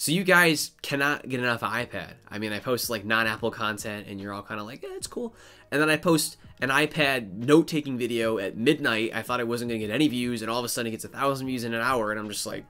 So you guys cannot get enough iPad. I mean, I post like non-Apple content and you're all kind of like, yeah, it's cool. And then I post an iPad note-taking video at midnight. I thought I wasn't going to get any views and all of a sudden it gets a thousand views in an hour and I'm just like,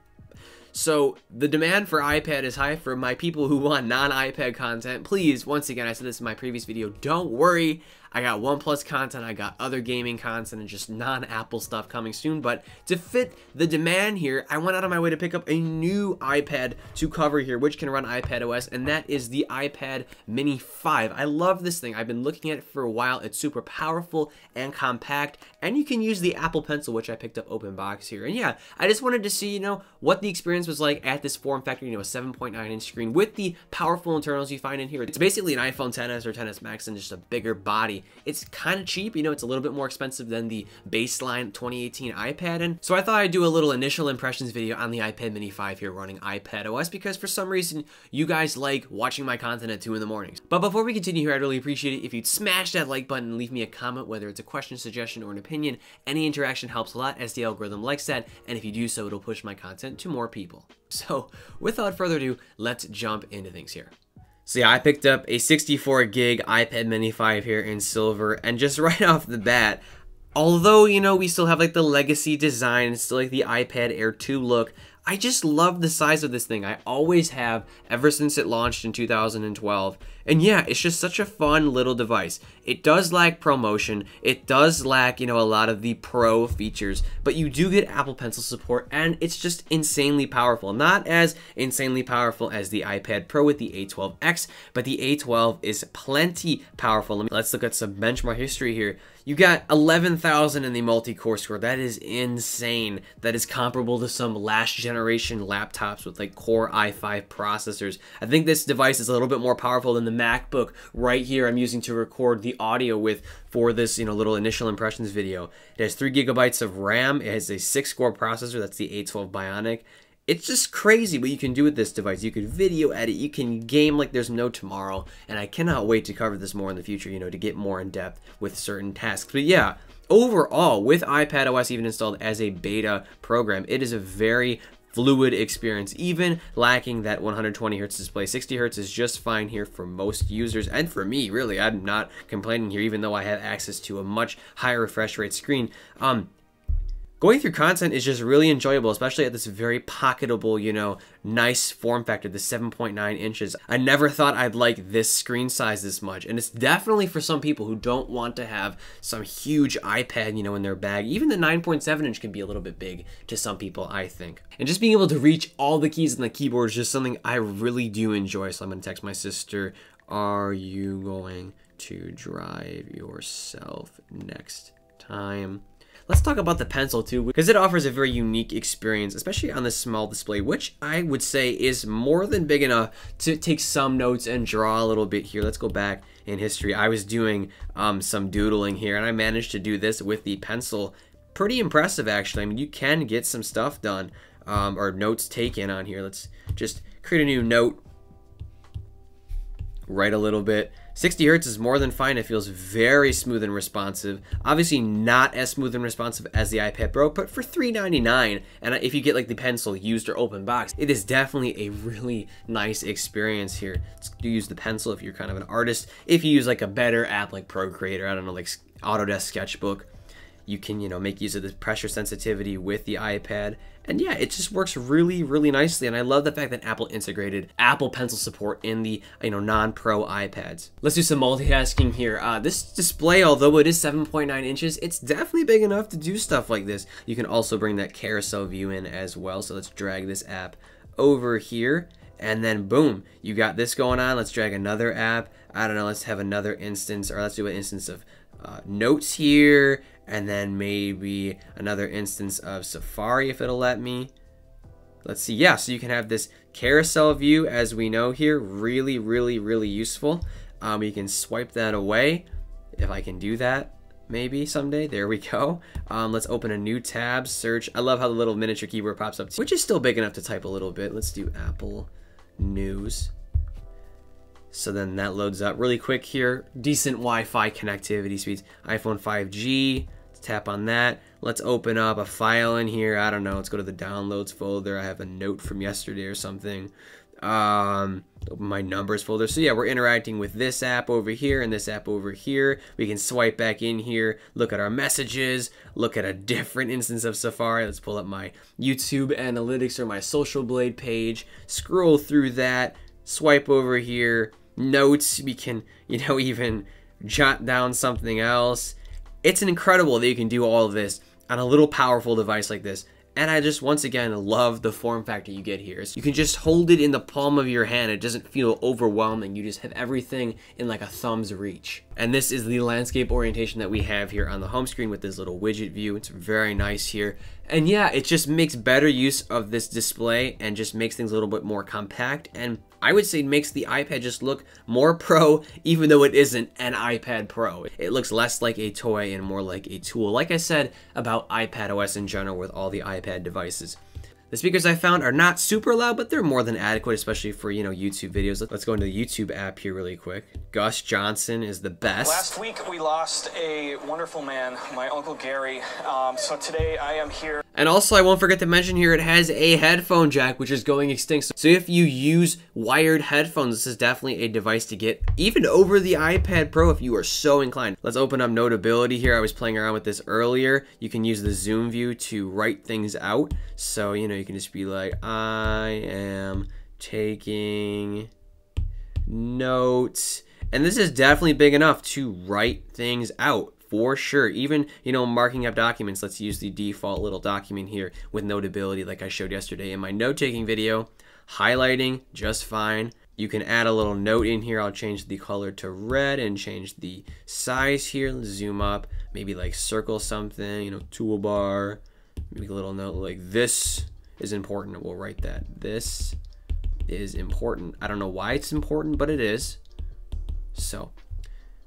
so the demand for iPad is high for my people who want non-iPad content. Please, once again, I said this in my previous video, don't worry. I got OnePlus content, I got other gaming content, and just non-Apple stuff coming soon. But to fit the demand here, I went out of my way to pick up a new iPad to cover here, which can run iPad OS, and that is the iPad Mini 5. I love this thing. I've been looking at it for a while. It's super powerful and compact, and you can use the Apple Pencil, which I picked up open box here. And yeah, I just wanted to see, you know, what the experience was like at this form factor, you know, a 7.9 inch screen with the powerful internals you find in here. It's basically an iPhone 10s or 10s Max and just a bigger body it's kind of cheap. You know, it's a little bit more expensive than the baseline 2018 iPad. And so I thought I'd do a little initial impressions video on the iPad mini 5 here running iPad OS because for some reason you guys like watching my content at 2 in the mornings. But before we continue here, I'd really appreciate it if you'd smash that like button and leave me a comment, whether it's a question, suggestion, or an opinion. Any interaction helps a lot as the algorithm likes that. And if you do so, it'll push my content to more people. So without further ado, let's jump into things here. So yeah, I picked up a 64 gig iPad mini 5 here in silver, and just right off the bat, although, you know, we still have like the legacy design, still like the iPad Air 2 look, I just love the size of this thing. I always have ever since it launched in 2012. And yeah, it's just such a fun little device. It does lack ProMotion. It does lack, you know, a lot of the Pro features, but you do get Apple Pencil support and it's just insanely powerful. Not as insanely powerful as the iPad Pro with the A12X, but the A12 is plenty powerful. Let me, let's look at some benchmark history here. You got 11,000 in the multi-core score. That is insane. That is comparable to some last generation laptops with like Core i5 processors. I think this device is a little bit more powerful than the MacBook right here I'm using to record the audio with for this, you know, little initial impressions video. It has 3 gigabytes of RAM. It has a 6-core processor. That's the A12 Bionic it's just crazy what you can do with this device. You can video edit, you can game like there's no tomorrow, and I cannot wait to cover this more in the future, you know, to get more in depth with certain tasks. But yeah, overall, with iPad OS even installed as a beta program, it is a very fluid experience, even lacking that 120 hertz display. 60 hertz is just fine here for most users, and for me, really. I'm not complaining here, even though I have access to a much higher refresh rate screen. Um, Going through content is just really enjoyable, especially at this very pocketable, you know, nice form factor, the 7.9 inches. I never thought I'd like this screen size this much, and it's definitely for some people who don't want to have some huge iPad, you know, in their bag. Even the 9.7 inch can be a little bit big to some people, I think. And just being able to reach all the keys on the keyboard is just something I really do enjoy. So I'm gonna text my sister, are you going to drive yourself next time? Let's talk about the pencil too, because it offers a very unique experience, especially on this small display, which I would say is more than big enough to take some notes and draw a little bit here. Let's go back in history. I was doing um, some doodling here, and I managed to do this with the pencil. Pretty impressive, actually. I mean, you can get some stuff done um, or notes taken on here. Let's just create a new note, write a little bit. 60 hertz is more than fine. It feels very smooth and responsive. Obviously not as smooth and responsive as the iPad Pro, but for 399, and if you get like the pencil used or open box, it is definitely a really nice experience here. You use the pencil if you're kind of an artist. If you use like a better app like Procreator, I don't know, like Autodesk Sketchbook, you can, you know, make use of the pressure sensitivity with the iPad. And yeah, it just works really, really nicely. And I love the fact that Apple integrated Apple Pencil support in the, you know, non-pro iPads. Let's do some multitasking here. Uh, this display, although it is 7.9 inches, it's definitely big enough to do stuff like this. You can also bring that carousel view in as well. So let's drag this app over here and then boom, you got this going on. Let's drag another app. I don't know, let's have another instance, or let's do an instance of uh, notes here, and then maybe another instance of Safari if it'll let me. Let's see, yeah, so you can have this carousel view as we know here, really, really, really useful. Um, you can swipe that away, if I can do that, maybe someday. There we go. Um, let's open a new tab, search. I love how the little miniature keyboard pops up, which is still big enough to type a little bit. Let's do Apple News. So then that loads up really quick here. Decent Wi-Fi connectivity speeds. iPhone 5G. Let's tap on that. Let's open up a file in here. I don't know. Let's go to the downloads folder. I have a note from yesterday or something. Um, open my numbers folder. So yeah, we're interacting with this app over here and this app over here. We can swipe back in here, look at our messages, look at a different instance of Safari. Let's pull up my YouTube analytics or my Social Blade page, scroll through that, swipe over here, notes. We can, you know, even jot down something else. It's incredible that you can do all of this on a little powerful device like this and I just once again love the form factor you get here. So you can just hold it in the palm of your hand. It doesn't feel overwhelming. You just have everything in like a thumb's reach. And this is the landscape orientation that we have here on the home screen with this little widget view. It's very nice here. And yeah, it just makes better use of this display and just makes things a little bit more compact and I would say it makes the iPad just look more pro, even though it isn't an iPad Pro. It looks less like a toy and more like a tool, like I said about iPad OS in general with all the iPad devices. The speakers I found are not super loud, but they're more than adequate, especially for, you know, YouTube videos. Let's go into the YouTube app here really quick. Gus Johnson is the best. Last week we lost a wonderful man, my Uncle Gary. Um, so today I am here. And also, I won't forget to mention here, it has a headphone jack, which is going extinct. So if you use wired headphones, this is definitely a device to get, even over the iPad Pro if you are so inclined. Let's open up Notability here. I was playing around with this earlier. You can use the zoom view to write things out. So, you know, you can just be like, I am taking notes. And this is definitely big enough to write things out for sure. Even, you know, marking up documents, let's use the default little document here with notability like I showed yesterday in my note-taking video. Highlighting, just fine. You can add a little note in here. I'll change the color to red and change the size here. Let's zoom up, maybe like circle something, you know, toolbar, Make a little note like this is important. We'll write that. This is important. I don't know why it's important, but it is. So,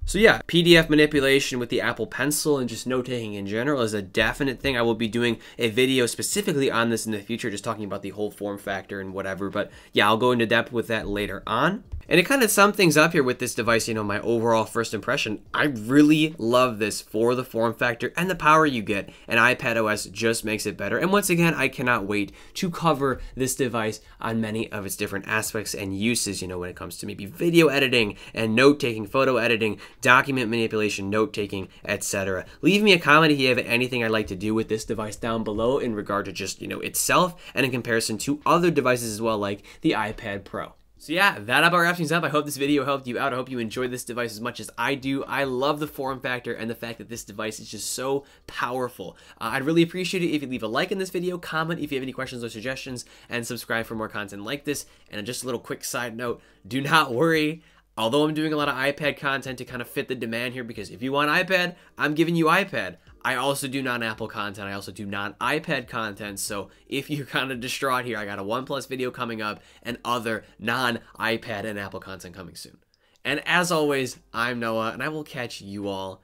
so yeah, PDF manipulation with the Apple Pencil and just note taking in general is a definite thing. I will be doing a video specifically on this in the future, just talking about the whole form factor and whatever. But yeah, I'll go into depth with that later on. And it kind of sums things up here with this device, you know, my overall first impression. I really love this for the form factor and the power you get, and iPad OS just makes it better. And once again, I cannot wait to cover this device on many of its different aspects and uses, you know, when it comes to maybe video editing and note-taking, photo editing, document manipulation, note-taking, etc. Leave me a comment if you have anything I'd like to do with this device down below in regard to just, you know, itself and in comparison to other devices as well, like the iPad Pro. So yeah, that about wraps things up. I hope this video helped you out. I hope you enjoyed this device as much as I do. I love the form factor and the fact that this device is just so powerful. Uh, I'd really appreciate it if you leave a like in this video, comment if you have any questions or suggestions, and subscribe for more content like this. And just a little quick side note, do not worry. Although I'm doing a lot of iPad content to kind of fit the demand here, because if you want iPad, I'm giving you iPad. I also do non-Apple content. I also do non-iPad content. So if you're kind of distraught here, I got a OnePlus video coming up and other non-iPad and Apple content coming soon. And as always, I'm Noah, and I will catch you all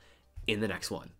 in the next one.